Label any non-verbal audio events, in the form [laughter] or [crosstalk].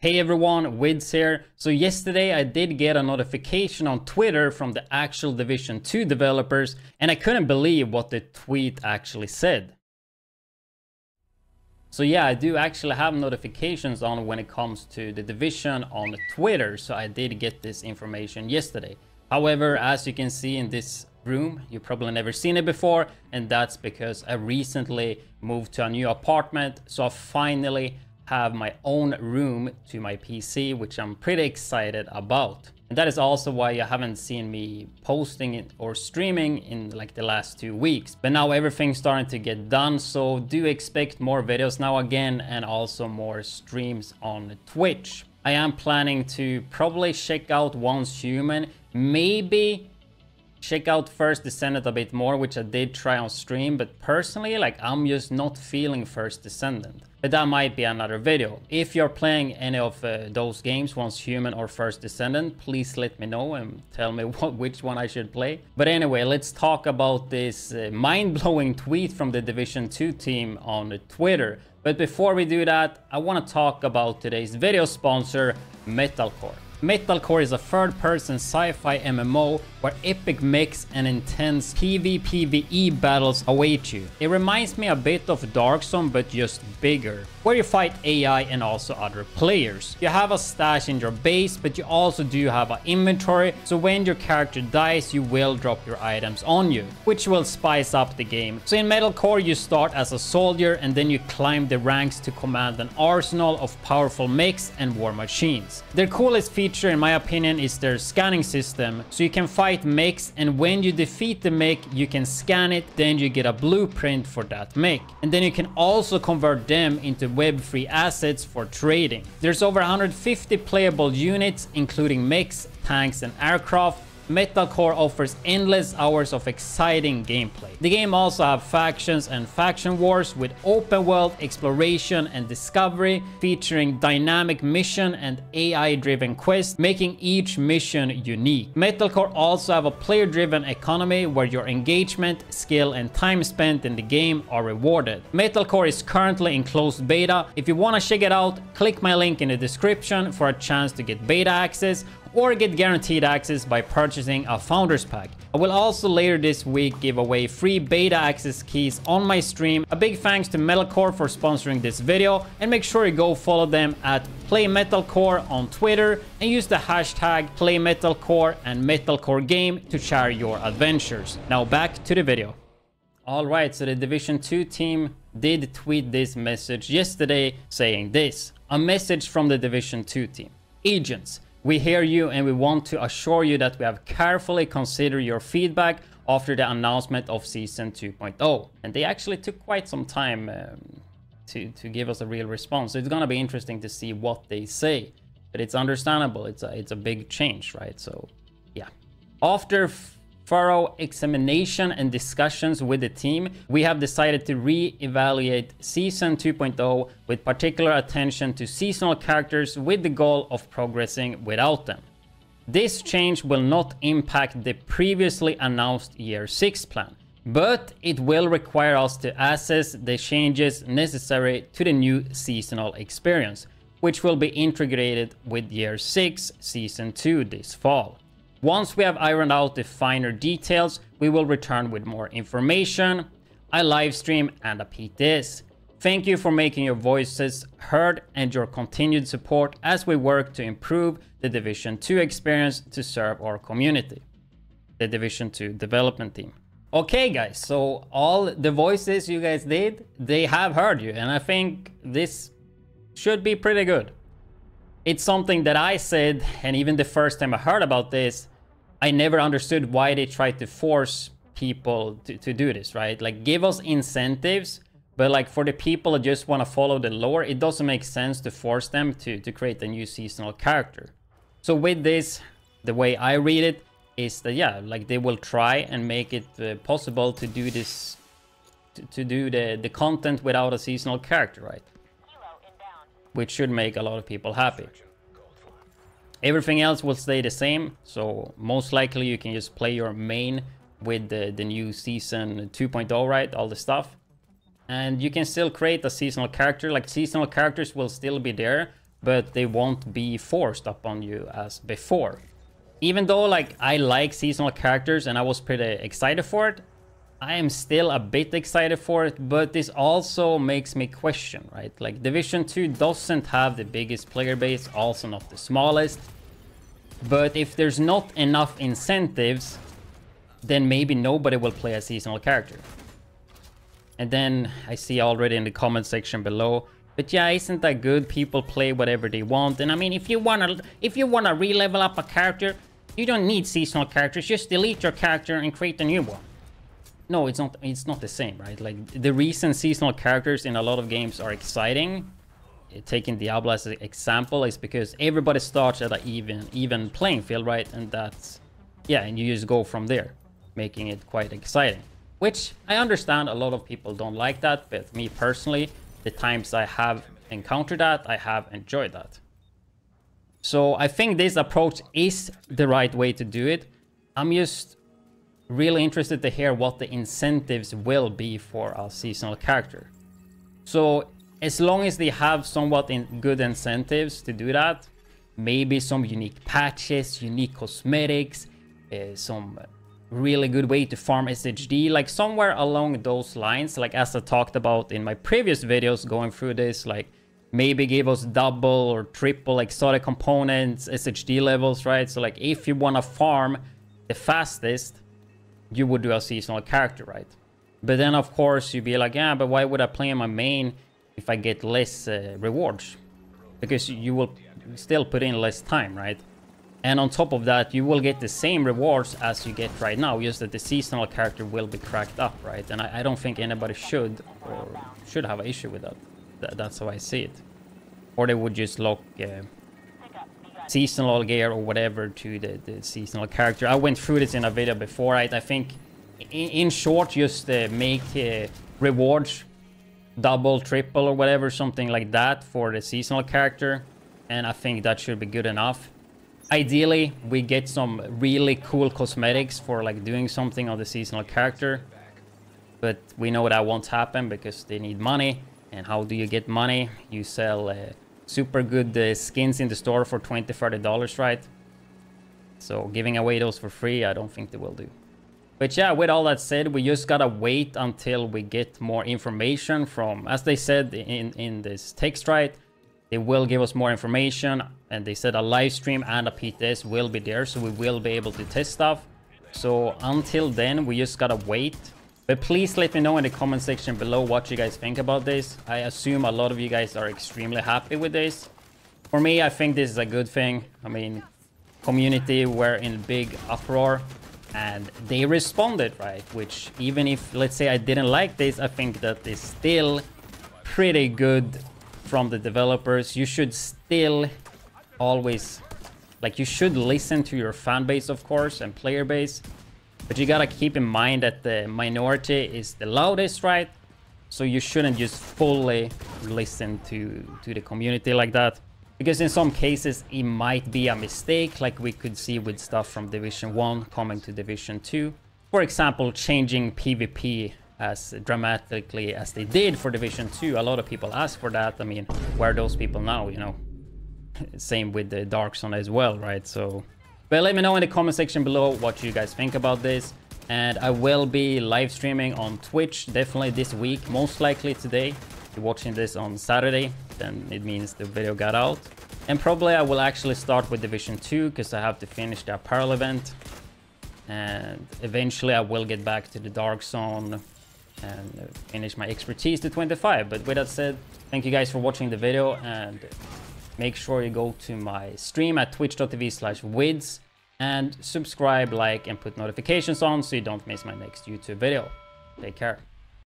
Hey everyone, Widdz here. So yesterday I did get a notification on Twitter from the actual Division 2 developers and I couldn't believe what the tweet actually said. So yeah, I do actually have notifications on when it comes to the Division on Twitter, so I did get this information yesterday. However, as you can see in this room. You've probably never seen it before, and that's because I recently moved to a new apartment, so I finally have my own room to my PC, which I'm pretty excited about. And that is also why you haven't seen me posting it or streaming in like the last two weeks. But now everything's starting to get done, so do expect more videos now again and also more streams on Twitch. I am planning to probably check out Once Human, maybe check out First Descendant a bit more, which I did try on stream, but personally, like, I'm just not feeling First Descendant. But that might be another video. If you're playing any of uh, those games, Once Human or First Descendant, please let me know and tell me [laughs] what, which one I should play. But anyway, let's talk about this uh, mind-blowing tweet from the Division 2 team on Twitter. But before we do that, I want to talk about today's video sponsor, Metalcore. Metalcore is a third-person sci-fi MMO where epic mechs and intense PvPvE battles await you. It reminds me a bit of Dark Zone but just bigger, where you fight AI and also other players. You have a stash in your base, but you also do have an inventory, so when your character dies, you will drop your items on you, which will spice up the game. So in Metalcore you start as a soldier and then you climb the ranks to command an arsenal of powerful mechs and war machines. Their coolest feature in my opinion is their scanning system. So you can fight mechs and when you defeat the mech you can scan it then you get a blueprint for that mech. And then you can also convert them into Web3 assets for trading. There's over 150 playable units including mechs, tanks and aircraft Metalcore offers endless hours of exciting gameplay. The game also have factions and faction wars with open world exploration and discovery featuring dynamic mission and AI driven quests making each mission unique. Metalcore also have a player driven economy where your engagement, skill and time spent in the game are rewarded. Metalcore is currently in closed beta. If you want to check it out, click my link in the description for a chance to get beta access or get guaranteed access by purchasing a Founders Pack. I will also later this week give away free beta access keys on my stream. A big thanks to Metalcore for sponsoring this video and make sure you go follow them at Play Metalcore on Twitter and use the hashtag PlayMetalcore and Metalcore Game to share your adventures. Now back to the video. Alright, so the Division 2 team did tweet this message yesterday saying this. A message from the Division 2 team. Agents, we hear you and we want to assure you that we have carefully considered your feedback after the announcement of Season 2.0. And they actually took quite some time um, to, to give us a real response. So it's gonna be interesting to see what they say. But it's understandable, it's a, it's a big change, right? So yeah. After thorough examination and discussions with the team, we have decided to re-evaluate Season 2.0 with particular attention to seasonal characters with the goal of progressing without them. This change will not impact the previously announced Year 6 plan, but it will require us to assess the changes necessary to the new seasonal experience, which will be integrated with Year 6 Season 2 this fall. Once we have ironed out the finer details, we will return with more information, a live stream and a PTS. Thank you for making your voices heard and your continued support as we work to improve the Division 2 experience to serve our community. The Division 2 development team. Okay guys, so all the voices you guys did, they have heard you and I think this should be pretty good it's something that I said, and even the first time I heard about this, I never understood why they tried to force people to, to do this, right? Like, give us incentives, but like for the people that just want to follow the lore, it doesn't make sense to force them to, to create a new seasonal character. So with this, the way I read it is that, yeah, like they will try and make it uh, possible to do this, to, to do the, the content without a seasonal character, right? Which should make a lot of people happy. Everything else will stay the same, so most likely you can just play your main with the, the new season 2.0, right? All the stuff. And you can still create a seasonal character, like seasonal characters will still be there, but they won't be forced upon you as before. Even though like I like seasonal characters and I was pretty excited for it, I am still a bit excited for it, but this also makes me question, right? Like Division 2 doesn't have the biggest player base, also not the smallest. But if there's not enough incentives, then maybe nobody will play a seasonal character. And then I see already in the comment section below, but yeah, isn't that good? People play whatever they want. And I mean, if you wanna if you wanna re-level up a character, you don't need seasonal characters. Just delete your character and create a new one. No, it's not. It's not the same, right? Like the recent seasonal characters in a lot of games are exciting, taking Diablo as an example, is because everybody starts at an even even playing field, right? And that's yeah, and you just go from there, making it quite exciting. Which I understand a lot of people don't like that, but me personally, the times I have encountered that, I have enjoyed that. So I think this approach is the right way to do it. I'm just really interested to hear what the incentives will be for a seasonal character. So as long as they have somewhat in good incentives to do that, maybe some unique patches, unique cosmetics, uh, some really good way to farm SHD, like somewhere along those lines, like as I talked about in my previous videos going through this, like maybe give us double or triple exotic components, SHD levels, right? So like if you want to farm the fastest, you would do a seasonal character, right? But then, of course, you'd be like, yeah, but why would I play my main if I get less uh, rewards? Because you will still put in less time, right? And on top of that, you will get the same rewards as you get right now, just that the seasonal character will be cracked up, right? And I, I don't think anybody should or should have an issue with that. Th that's how I see it. Or they would just lock uh, seasonal gear or whatever to the, the seasonal character. I went through this in a video before, right? I think in, in short, just uh, make uh, rewards double, triple or whatever, something like that for the seasonal character. And I think that should be good enough. Ideally, we get some really cool cosmetics for like doing something on the seasonal character. But we know that won't happen because they need money. And how do you get money? You sell uh, super good uh, skins in the store for 20 30 dollars right? So giving away those for free i don't think they will do. But yeah with all that said we just gotta wait until we get more information from as they said in in this text right? They will give us more information and they said a live stream and a pts will be there so we will be able to test stuff. So until then we just gotta wait but please let me know in the comment section below what you guys think about this. I assume a lot of you guys are extremely happy with this. For me, I think this is a good thing. I mean, community were in big uproar and they responded, right? Which even if, let's say I didn't like this, I think that is still pretty good from the developers. You should still always, like you should listen to your fan base, of course, and player base. But you gotta keep in mind that the minority is the loudest, right? So you shouldn't just fully listen to, to the community like that. Because in some cases, it might be a mistake, like we could see with stuff from Division 1 coming to Division 2. For example, changing PvP as dramatically as they did for Division 2. A lot of people ask for that. I mean, where are those people now, you know? [laughs] Same with the Dark Zone as well, right? So but let me know in the comment section below what you guys think about this. And I will be live streaming on Twitch definitely this week, most likely today. If you're watching this on Saturday, then it means the video got out. And probably I will actually start with Division 2 because I have to finish the apparel event. And eventually I will get back to the Dark Zone and finish my expertise to 25. But with that said, thank you guys for watching the video and make sure you go to my stream at twitch.tv slash widdz and subscribe, like, and put notifications on so you don't miss my next YouTube video. Take care.